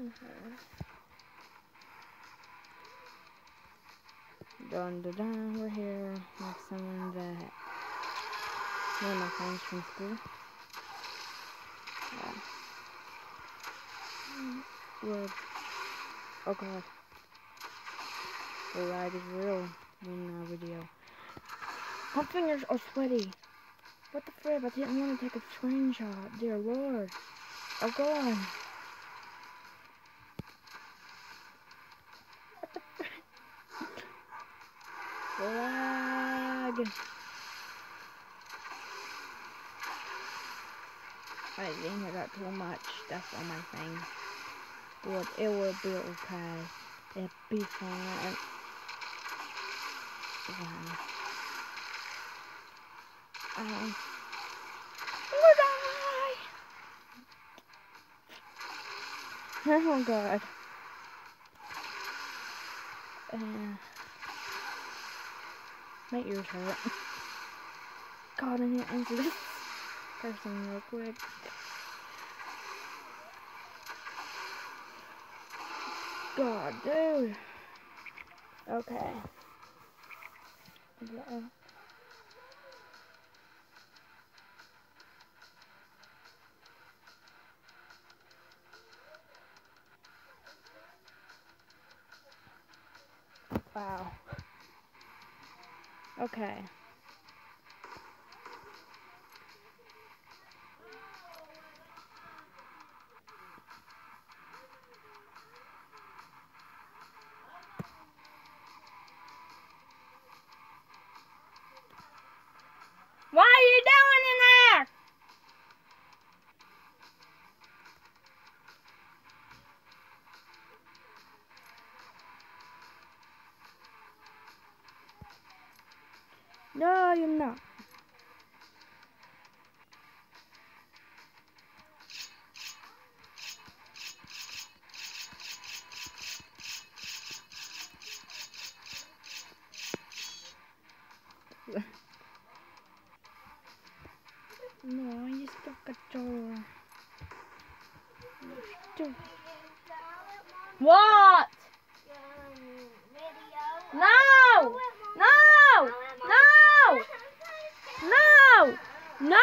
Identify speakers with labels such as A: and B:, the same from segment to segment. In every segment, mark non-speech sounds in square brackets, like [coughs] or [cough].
A: Mm-hmm. Dun dun dun, we're here with someone that one of my friends from school. Yeah. We're oh god. The lag is real in our video. My fingers are sweaty. What the frick? I didn't want to take a screenshot. Dear lord. Oh god. What the frick? I think I got too much. stuff on my thing. But it will be okay. It'll be fine. Wow. Um. Oh my god. [laughs] Uh, my ears hurt. God, I need to answer this person real quick. God, dude. Okay. Yeah. Wow. Okay. No, you're not. No, you stuck a door. What? No! No! No! No!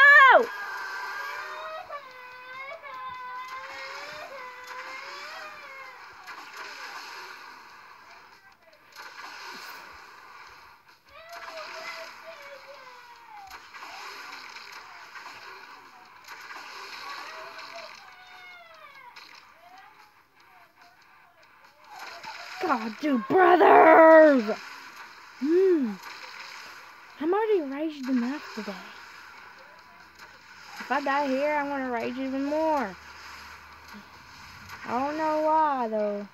A: God, dude, brothers! Hmm. I'm already raged enough today. If I die here, I'm gonna rage even more. I don't know why, though.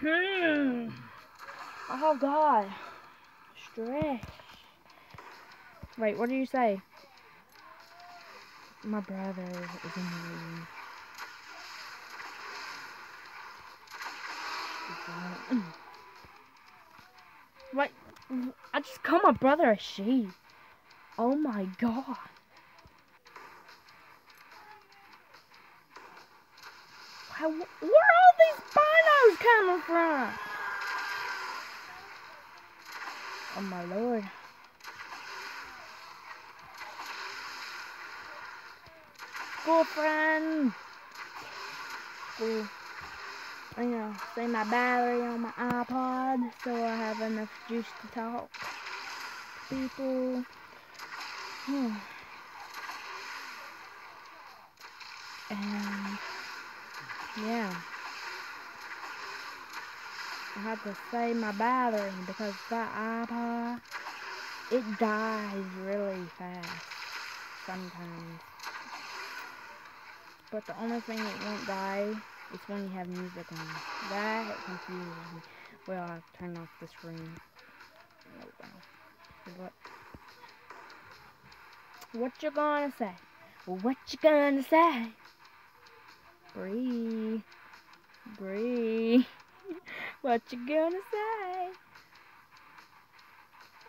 A: Hmm. Oh, God. Stress. Wait, what do you say? My brother is in the room. What? [clears throat] I just called my brother a she. Oh my god. Where are all these binos coming from? Oh my lord. School friend. School. I know, say my battery on my iPod so I have enough juice to talk to people. Hmm. And yeah. I had to save my battery because that iPod it dies really fast sometimes. But the only thing it won't die it's when you have music on. That confuses me. Well, I'll turn off the screen. Oh, what? What you gonna say? What you gonna say? Bree. Bree. [laughs] what you gonna say?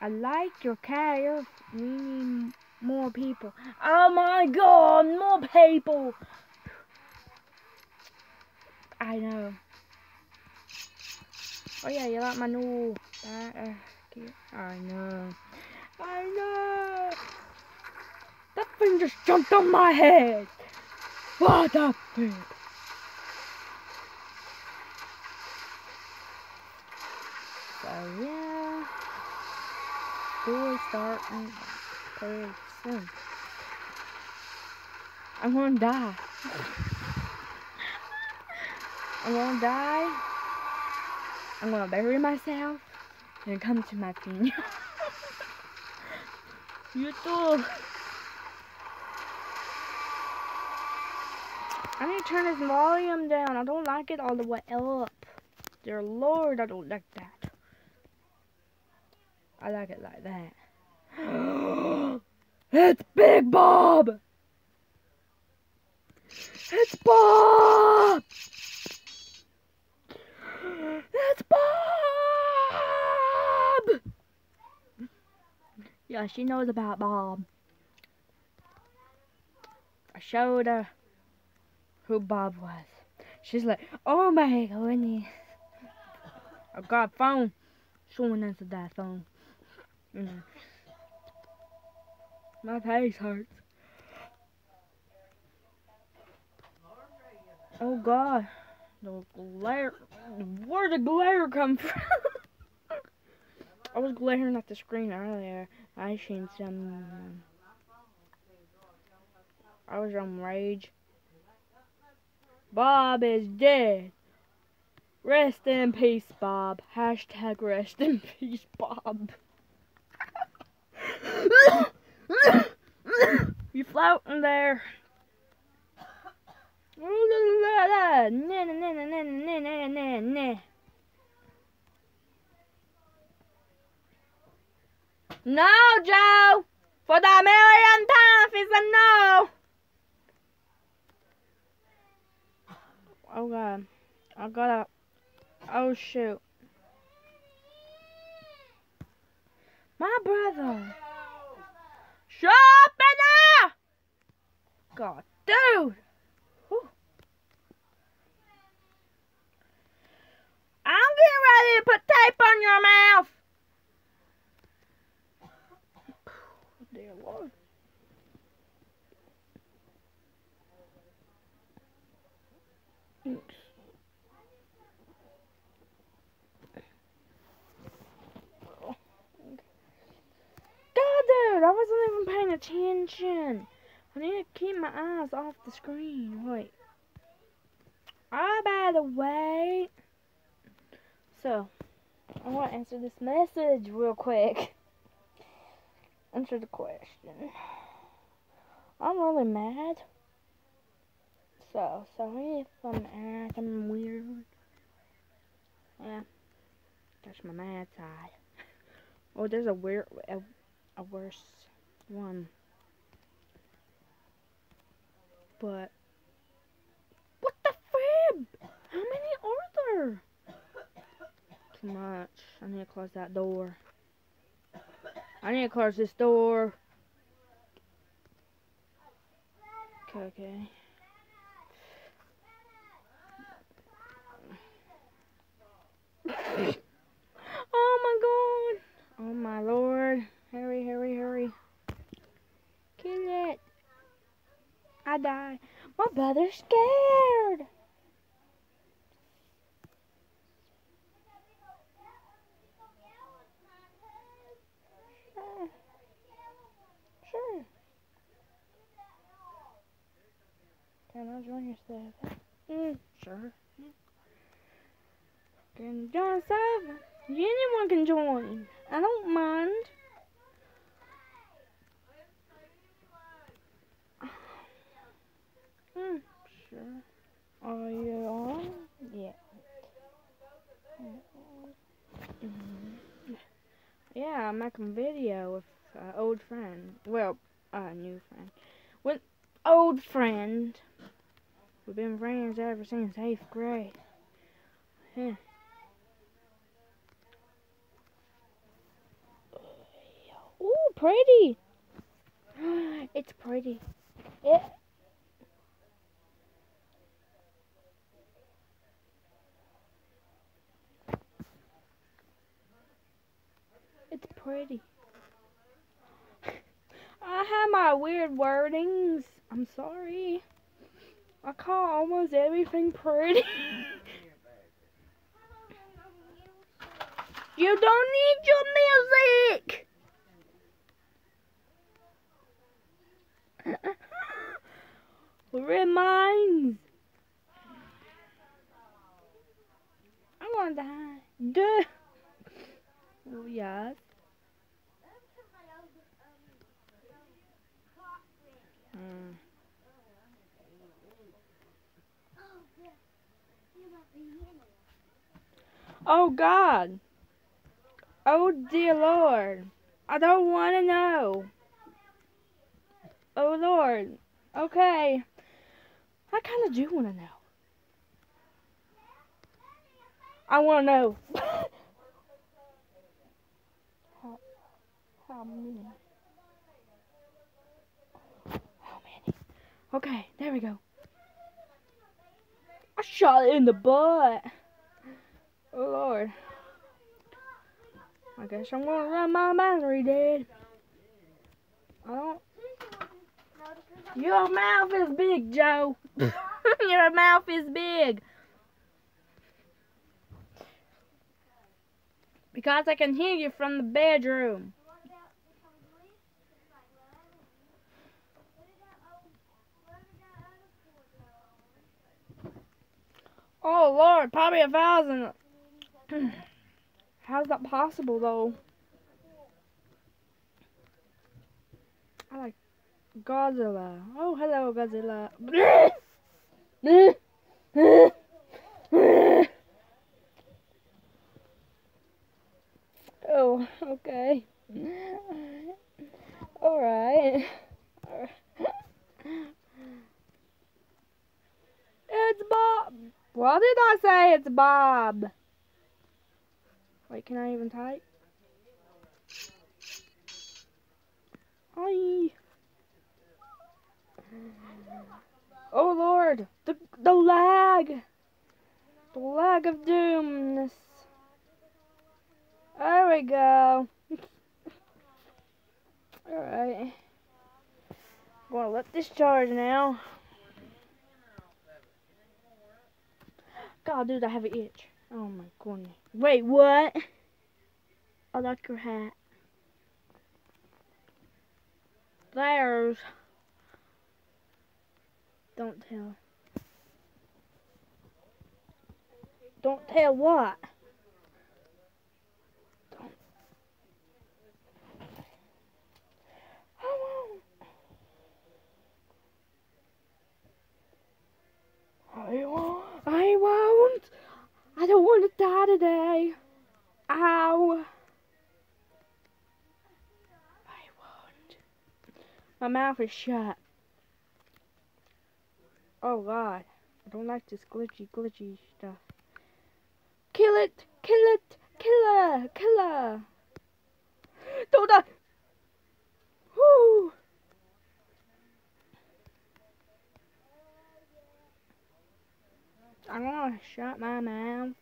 A: I like your cat. We need More people. Oh my god, more people. I know. Oh yeah, you like my new uh, I know. I know. That thing just jumped on my head. What the? So yeah, school is starting pretty soon. I'm gonna die. [laughs] I'm gonna die. I'm gonna bury myself and come to my funeral. [laughs] you too. I need to turn this volume down. I don't like it all the way up. Dear Lord, I don't like that. I like it like that. [gasps] it's Big Bob! It's Bob! It's Bob! Yeah, she knows about Bob. I showed her who Bob was. She's like, oh my goodness. I got a phone. Someone answered that phone. Know. My face hurts. Oh God. The glare. Where the glare come from? [laughs] I was glaring at the screen earlier. I seen some. I was on rage. Bob is dead. Rest in peace, Bob. Hashtag rest in [laughs] peace, Bob. [coughs] you floating there. [laughs] No, Joe! For the millionth time, it's a no! Oh god. I gotta... Oh shoot. My brother! Shut up, Anna! God, dude! I'm getting ready to put tape on your mouth! [sighs] Dear Lord. Thanks. God, dude, I wasn't even paying attention. I need to keep my eyes off the screen. Wait. Oh, by the way. So, I want to answer this message real quick. Answer the question. I'm really mad. So, sorry if I'm acting weird. Yeah, that's my mad side. Oh, there's a weird, a, a worse one. But, what the fib? How many are there? Too much. I need to close that door. I need to close this door. Okay, okay. [coughs] oh my god. Oh my lord. Hurry, hurry, hurry. Kill it. I die. My brother's scared. Sure. Sure. Can I join your stuff? Mm, sure. Can join seven. Anyone can join. I don't mind. Hmm, [sighs] sure. Are you on? Yeah. Yeah, I'm making video with an uh, old friend. Well, a uh, new friend. With old friend. We've been friends ever since 8th grade. Yeah. Ooh, pretty. [gasps] it's pretty. It. It's pretty. [laughs] I have my weird wordings. I'm sorry. I call almost everything pretty. [laughs] you don't need your music. [laughs] Reminds. I want to die. Duh. Oh, yes. Mm. Oh God. Oh dear Lord. I don't want to know. Oh Lord. Okay. I kind of do want to know. I want to know. [laughs] how, how many? How many? Okay, there we go. I shot it in the butt. Oh Lord. I guess I'm gonna run my battery dead. I don't. Your mouth is big, Joe. [laughs] [laughs] Your mouth is big. Because I can hear you from the bedroom. Oh Lord, probably a thousand. [clears throat] How's that possible though? I like Godzilla. Oh, hello, Godzilla. [laughs] oh, okay. [laughs] Alright. [laughs] It's Bob. What did I say? It's Bob. Wait, can I even type? Hi. Oh Lord, the the lag, the lag of doomness. There we go. [laughs] All right, I'm gonna let this charge now. God, dude, I have an itch. Oh my goodness. Wait, what? I like your hat. There's. Don't tell. Don't tell what? Don't. I won't. I won't. I won't. I don't want to die today. Ow. I won't. My mouth is shut. Oh god. I don't like this glitchy, glitchy stuff. Kill it! Kill it! Kill her! Kill her! Don't die! Whoo! I'm gonna shut my mouth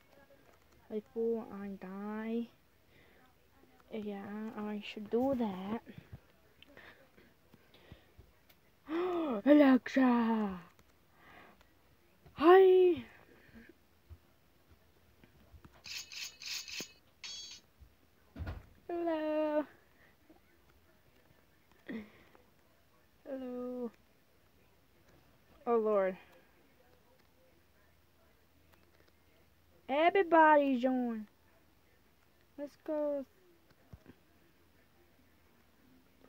A: before I die. Yeah, I should do that. [gasps] Alexa! Hi! Hello! Hello! Oh Lord. Everybody join. Let's go.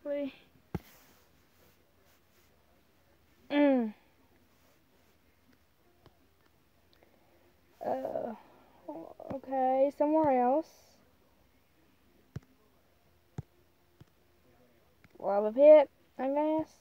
A: Please. Mm. Uh, okay, somewhere else. Lava pit, I guess.